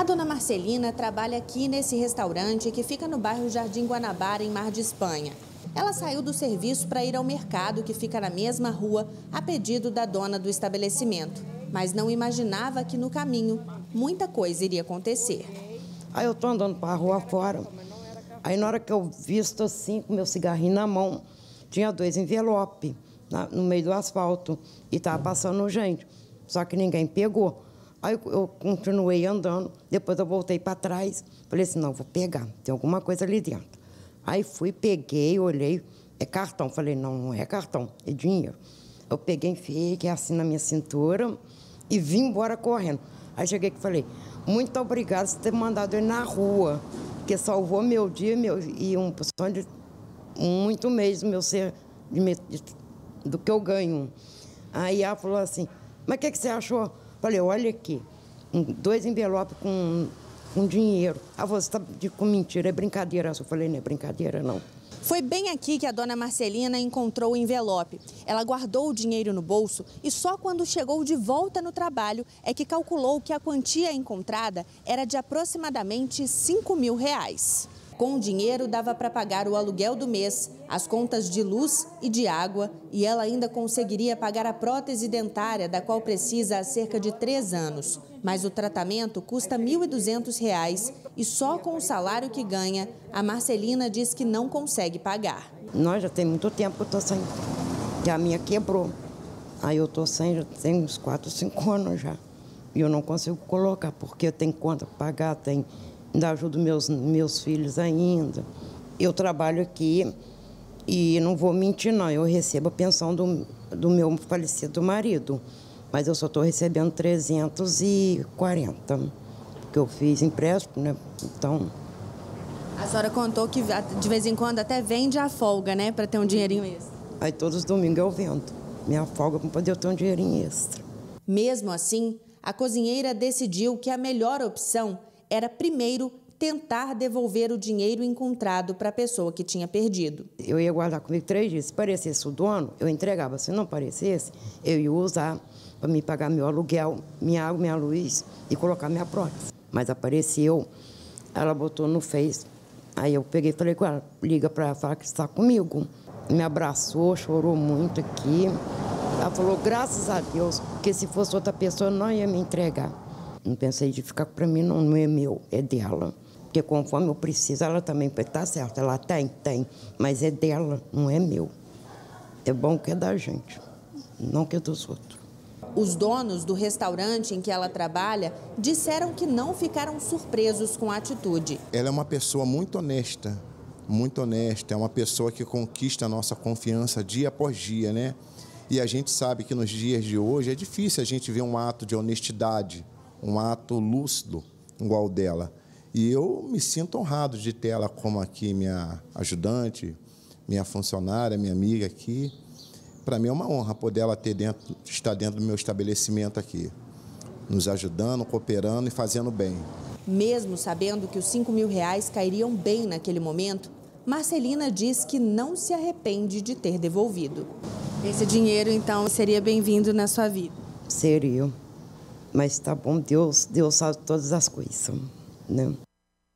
A dona Marcelina trabalha aqui nesse restaurante que fica no bairro Jardim Guanabara, em Mar de Espanha. Ela saiu do serviço para ir ao mercado que fica na mesma rua, a pedido da dona do estabelecimento. Mas não imaginava que no caminho muita coisa iria acontecer. Aí eu tô andando para a rua fora. Aí na hora que eu visto assim, com meu cigarrinho na mão, tinha dois envelopes no meio do asfalto e estava passando gente. Só que ninguém pegou. Aí eu continuei andando, depois eu voltei para trás, falei assim, não, vou pegar, tem alguma coisa ali dentro. Aí fui, peguei, olhei, é cartão. Falei, não, não é cartão, é dinheiro. Eu peguei, enfiei que é assim na minha cintura e vim embora correndo. Aí cheguei e falei, muito obrigado por ter mandado ele na rua, que salvou meu dia meu, e um sonho de muito mesmo meu ser de, de, do que eu ganho. Aí ela falou assim, mas o que, que você achou? Falei, olha aqui, dois envelopes com, com dinheiro. Ah, você está com mentira, é brincadeira. Eu falei, não é brincadeira, não. Foi bem aqui que a dona Marcelina encontrou o envelope. Ela guardou o dinheiro no bolso e só quando chegou de volta no trabalho é que calculou que a quantia encontrada era de aproximadamente 5 mil reais. Com o dinheiro, dava para pagar o aluguel do mês, as contas de luz e de água e ela ainda conseguiria pagar a prótese dentária, da qual precisa há cerca de três anos. Mas o tratamento custa R$ 1.200 e só com o salário que ganha, a Marcelina diz que não consegue pagar. Nós já tem muito tempo que eu estou sem, que a minha quebrou. Aí eu estou sem, já tem uns 4, 5 anos já. E eu não consigo colocar, porque eu tenho conta para pagar, tem ainda ajudo meus, meus filhos ainda. Eu trabalho aqui e não vou mentir, não. Eu recebo a pensão do, do meu falecido marido, mas eu só estou recebendo 340, porque eu fiz empréstimo, né? Então. A senhora contou que de vez em quando até vende a folga, né, para ter um dinheirinho extra. Aí todos os domingos eu vendo minha folga para poder ter um dinheirinho extra. Mesmo assim, a cozinheira decidiu que a melhor opção era primeiro tentar devolver o dinheiro encontrado para a pessoa que tinha perdido. Eu ia guardar comigo três dias. Se parecesse o dono, eu entregava. Se não parecesse, eu ia usar para me pagar meu aluguel, minha água, minha luz e colocar minha prótese. Mas apareceu, ela botou no Face. Aí eu peguei e falei com ela, liga para ela, fala que está comigo. Me abraçou, chorou muito aqui. Ela falou, graças a Deus, que se fosse outra pessoa não ia me entregar. Não pensei de ficar para mim, não, não é meu, é dela. Porque conforme eu preciso, ela também está certa. Ela tem, tem, mas é dela, não é meu. É bom que é da gente, não que é dos outros. Os donos do restaurante em que ela trabalha disseram que não ficaram surpresos com a atitude. Ela é uma pessoa muito honesta, muito honesta, é uma pessoa que conquista a nossa confiança dia após dia, né? E a gente sabe que nos dias de hoje é difícil a gente ver um ato de honestidade, um ato lúcido igual dela. E eu me sinto honrado de ter ela como aqui minha ajudante, minha funcionária, minha amiga aqui. Para mim é uma honra poder ela ter dentro, estar dentro do meu estabelecimento aqui, nos ajudando, cooperando e fazendo bem. Mesmo sabendo que os 5 mil reais cairiam bem naquele momento, Marcelina diz que não se arrepende de ter devolvido. Esse dinheiro, então, seria bem-vindo na sua vida? Seria. Mas tá bom, Deus, Deus sabe todas as coisas, né?